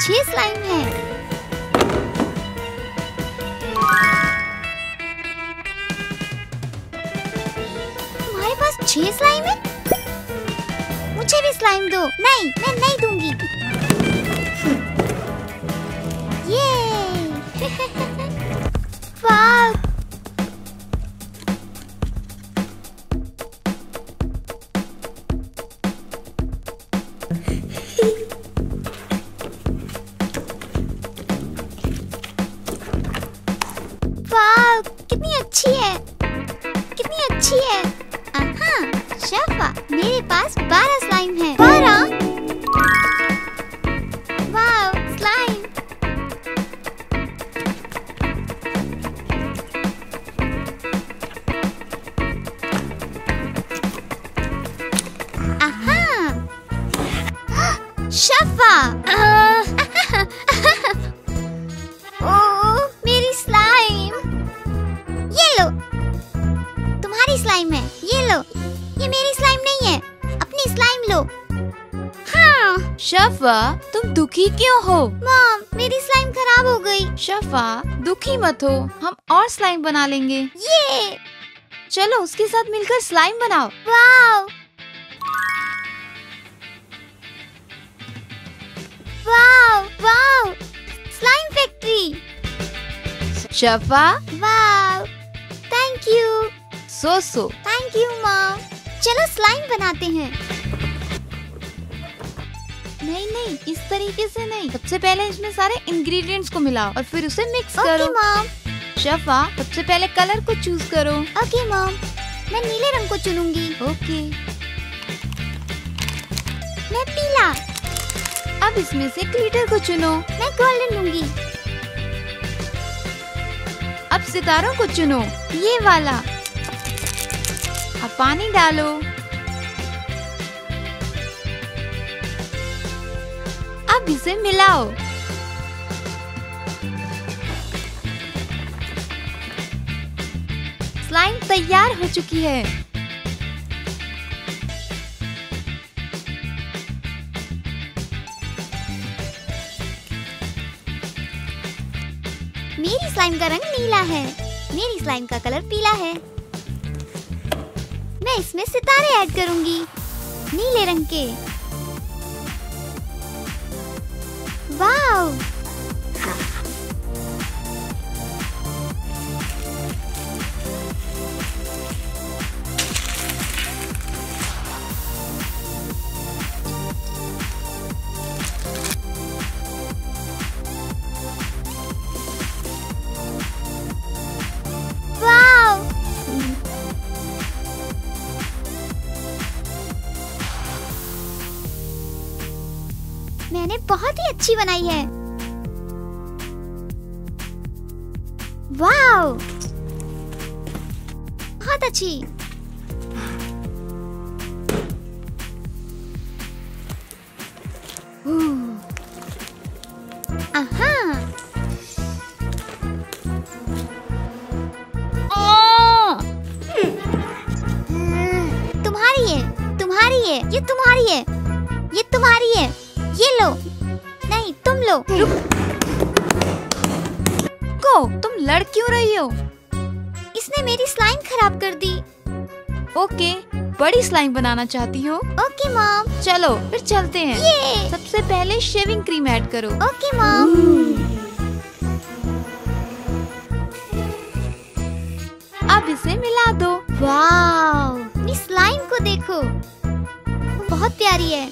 छह स्लाइम है तुम्हारे पास छह स्लाइम है? मुझे भी स्लाइम दो। नहीं, मैं नहीं दूँगी। ये वाह अच्छी है। शफा मेरे पास बारह स्लाइम है। बारह? शफा तुम दुखी क्यों हो? मॉम मेरी स्लाइम खराब हो गई। शफा दुखी मत हो हम और स्लाइम बना लेंगे। ये! चलो उसके साथ मिलकर स्लाइम बनाओ। Wow wow wow slime factory Shafa? Wow thank you so so thank you mom चलो स्लाइम बनाते हैं। नहीं नहीं इस तरीके से नहीं। सबसे पहले इसमें सारे इंग्रेडिएंट्स को मिलाओ और फिर उसे मिक्स ओके करो। मॉम शफा सबसे पहले कलर को चूज़ करो। ओके मॉम मैं नीले रंग को चुनूँगी। ओके मैं पीला। अब इसमें से ग्लिटर को चुनो। मैं गोल्डन लूँगी। अब सितारों को चुनो। ये वाला। अब पानी डालो। इसे मिलाओ। स्लाइम तैयार हो चुकी है। मेरी स्लाइम का रंग नीला है। मेरी स्लाइम का कलर पीला है। मैं इसमें सितारे ऐड करूँगी। नीले रंग के। वाव बहुत ही अच्छी बनाई है। वाव बहुत अच्छी। तुम्हारी है तुम्हारी है, ये तुम्हारी है, ये तुम्हारी है, ये लो। लो को तुम लड़ क्यों रही हो? इसने मेरी स्लाइम खराब कर दी। ओके बड़ी स्लाइम बनाना चाहती हो। ओके मॉम चलो फिर चलते हैं। ये। सबसे पहले शेविंग क्रीम ऐड करो। ओके मॉम अब इसे मिला दो। अपनी स्लाइम को देखो। बहुत प्यारी है।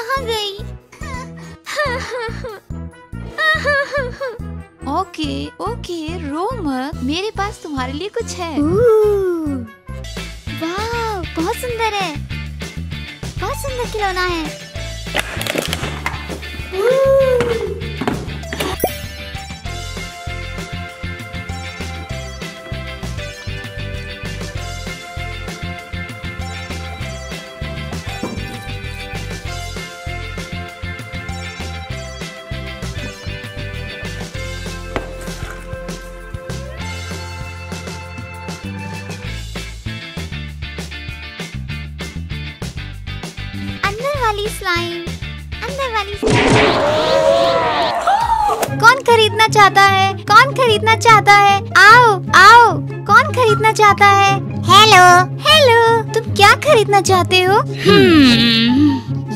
कहाँ गई? ओके ओके रो मत। मेरे पास तुम्हारे लिए कुछ है। वाह बहुत सुंदर है। बहुत सुंदर खिलौना है। वाली कौन खरीदना चाहता है? कौन खरीदना चाहता है? आओ आओ, कौन खरीदना चाहता है? हेलो हेलो तुम क्या खरीदना चाहते हो?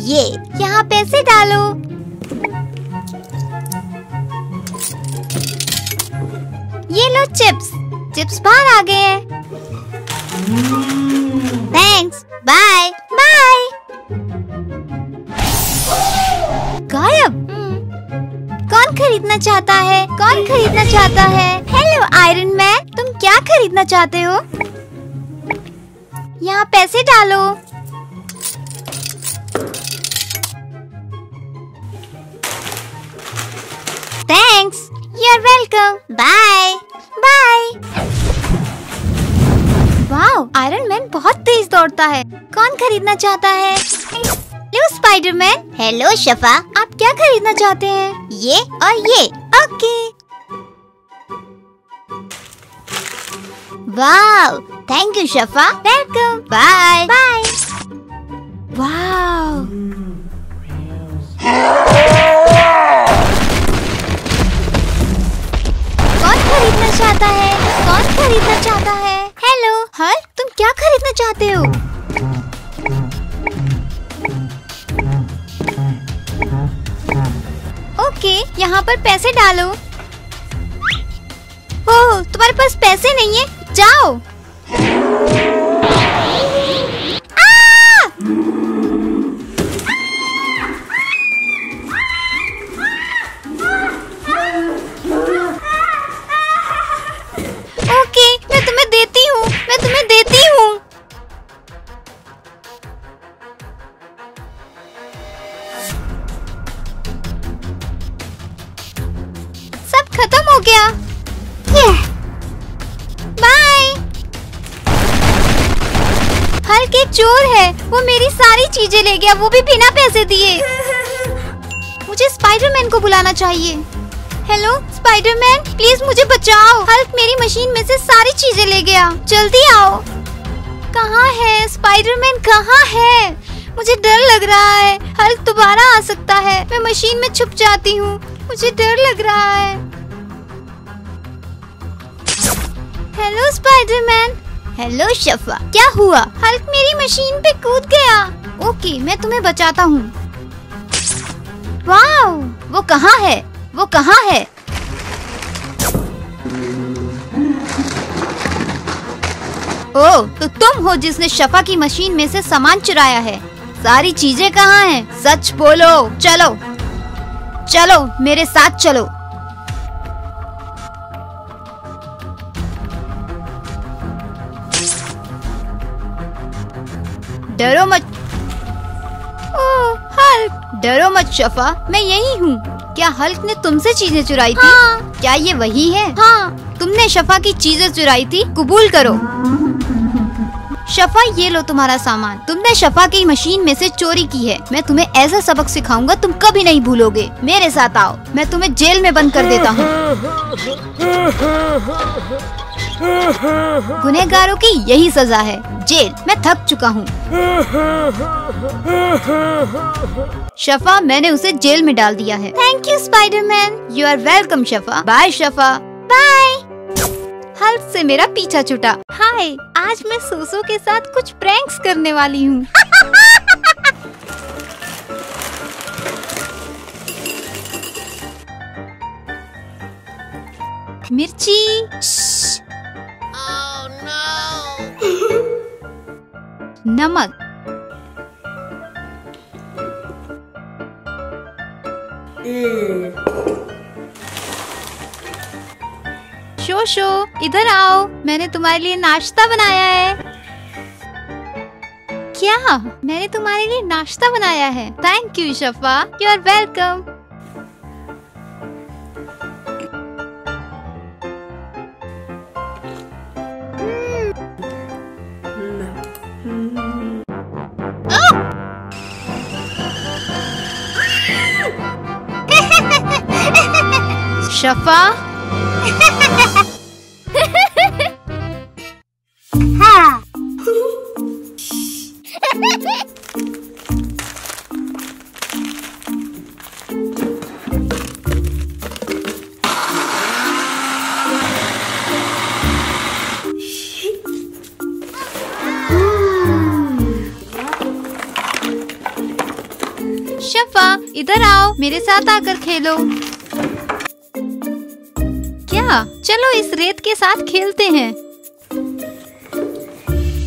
ये, यहाँ पैसे डालो। ये लो चिप्स। चिप्स बाहर आ गए हैं। थैंक्स बाय बाय गायब कौन खरीदना चाहता है? कौन खरीदना चाहता है? हेलो आयरन मैन तुम क्या खरीदना चाहते हो? यहाँ पैसे डालो। Thanks you are welcome bye bye wow Iron Man बहुत तेज दौड़ता है। कौन खरीदना चाहता है? हेलो स्पाइडरमैन हेलो शफा आप क्या खरीदना चाहते हैं? ये और ये। Okay wow thank you Shafa welcome bye bye कौन खरीदना चाहता है? कौन खरीदना चाहता है? हेलो हर, तुम क्या खरीदना चाहते हो? ओके यहाँ पर पैसे डालो। ओह, तुम्हारे पास पैसे नहीं है? जाओ। ओके, मैं तुम्हें देती हूँ, मैं तुम्हें देती हूँ। गया। बाय हल्क चोर है। वो मेरी सारी चीज़ें ले गया। वो भी बिना पैसे दिए। मुझे स्पाइडरमैन को बुलाना चाहिए। हेलो स्पाइडरमैन प्लीज़ मुझे बचाओ। हल्क मेरी मशीन में से सारी चीज़ें ले गया। जल्दी आओ। कहाँ है? स्पाइडरमैन कहाँ है? मुझे डर लग रहा है। हल्क दोबारा आ सकता है। मैं मशीन में छुप जाती हूँ। मुझे डर लग रहा है। हेलो स्पाइडरमैन हेलो शफा क्या हुआ? हल्क मेरी मशीन पे कूद गया। ओके मैं तुम्हें बचाता हूँ। वो कहाँ है? वो कहाँ है? ओ तो तुम हो जिसने शफा की मशीन में से सामान चुराया है। सारी चीज़ें कहाँ हैं? सच बोलो। चलो। चलो, मेरे साथ चलो। डरो मत। ओ हल्क। डरो मत शफा। मैं यही हूँ। क्या हल्क ने तुमसे चीज़ें चुराई थी? हाँ। क्या ये वही है? हाँ। तुमने शफा की चीज़ें चुराई थी? कबूल करो। शफा ये लो तुम्हारा सामान। तुमने शफा की मशीन में से चोरी की है। मैं तुम्हें ऐसा सबक सिखाऊँगा तुम कभी नहीं भूलोगे। मेरे साथ आओ। मैं तुम्हें जेल में बंद कर देता हूँ। गुनहगारों की यही सजा है। जेल मैं थक चुका हूँ। शफा मैंने उसे जेल में डाल दिया है। Thank you Spiderman you are welcome Shafa. Bye Shafa. Bye Hulk से मेरा पीछा छुटा। हाय आज मैं सोसो के साथ कुछ प्रैंक्स करने वाली हूँ। मिर्ची। नमक। शो शो इधर आओ। मैंने तुम्हारे लिए नाश्ता बनाया है। क्या? मैंने तुम्हारे लिए नाश्ता बनाया है। Thank you Shafa. You are welcome Shafa इधर आओ। मेरे साथ आकर खेलो। चलो इस रेत के साथ खेलते हैं।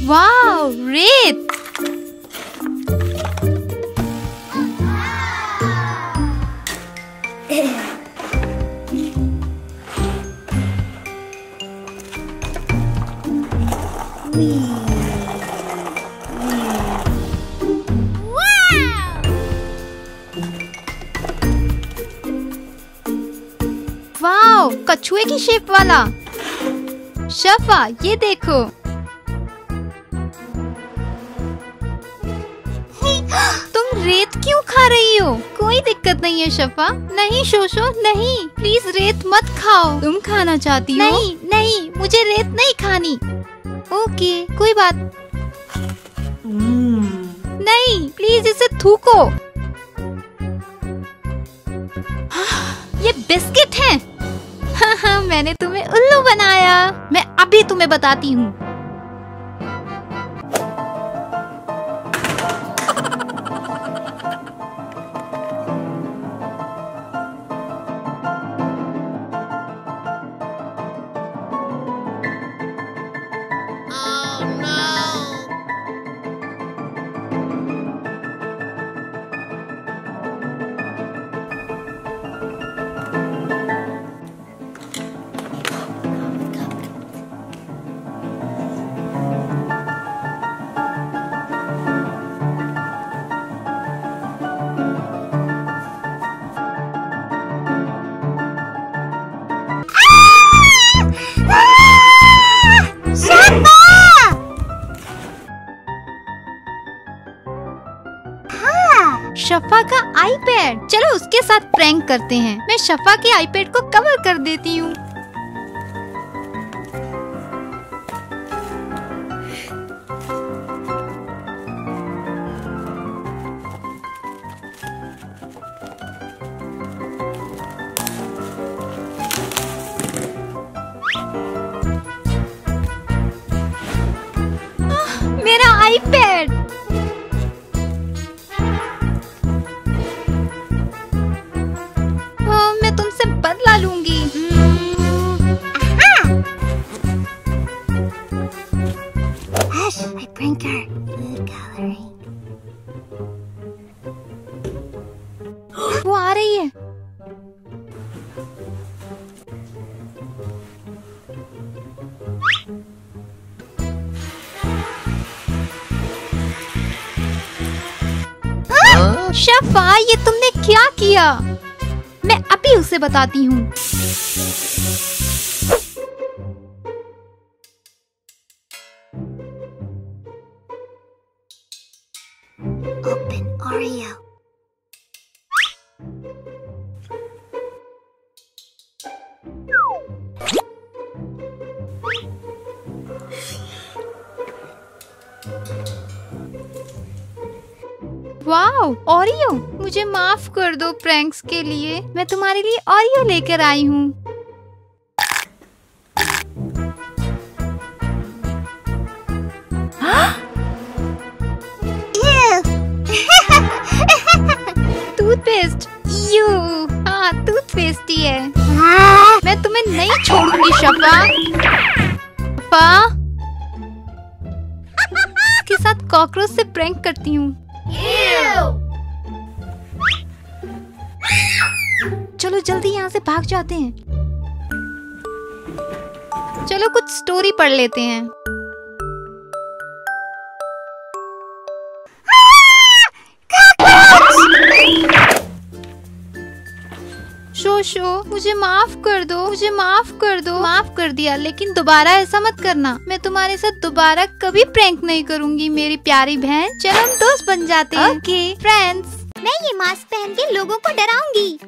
वाह रेत! कछुए की शेप वाला। शफा ये देखो। तुम रेत क्यों खा रही हो? कोई दिक्कत नहीं है शफा। नहीं शोशो नहीं। प्लीज़ रेत मत खाओ। तुम खाना चाहती हो? नहीं नहीं मुझे रेत नहीं खानी। ओके कोई बात। नहीं प्लीज़ इसे थूको। ये बिस्किट है। हाँ हाँ मैंने तुम्हें उल्लू बनाया। मैं अभी तुम्हें बताती हूँ। प्रैंक करते हैं। मैं शफा के आईपैड को कवर कर देती हूँ। शफा ये तुमने क्या किया? मैं अभी उसे बताती हूँ। वाओ ओरियो मुझे माफ़ कर दो प्रैंक्स के लिए। मैं तुम्हारे लिए ओरियो लेकर आई हूँ। टूथपेस्ट यू हाँ टूथपेस्ट ही है। Ah, मैं तुम्हें नहीं छोड़ूँगी शफा। शफा। के साथ कॉकरोच से प्रैंक करती हूँ। Ew. जल्दी यहाँ से भाग जाते हैं चलो कुछ स्टोरी पढ़ लेते हैं शोशो मुझे माफ़ कर दो मुझे माफ़ कर दो। माफ़ कर दिया लेकिन दोबारा ऐसा मत करना। मैं तुम्हारे साथ दोबारा कभी प्रैंक नहीं करूँगी मेरी प्यारी बहन। चलो हम दोस्त बन जाते हैं। ओके फ्रेंड्स मैं ये मास्क पहन के लोगों को डराऊँगी!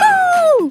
कू!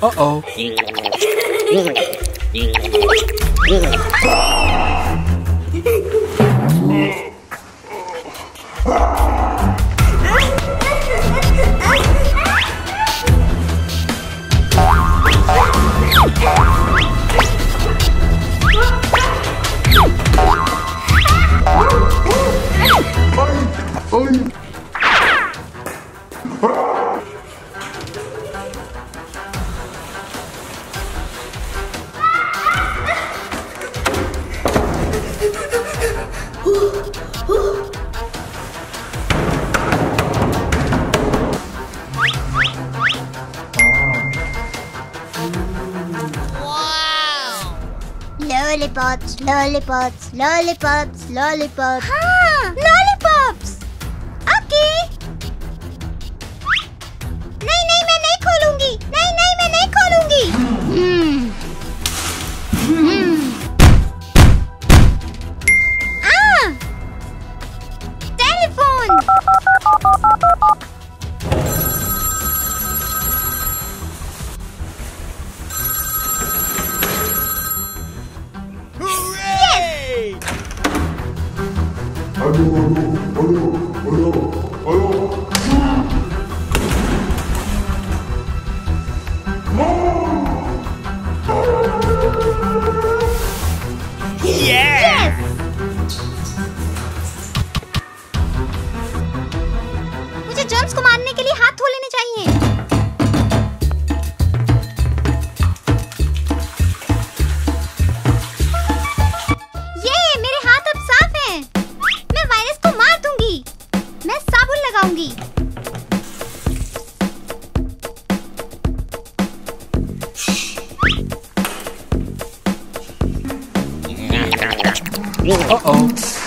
Uh-oh. Lollipops, lollipops, lollipops, lollipops. 어려워 어려워 어려워 Uh oh.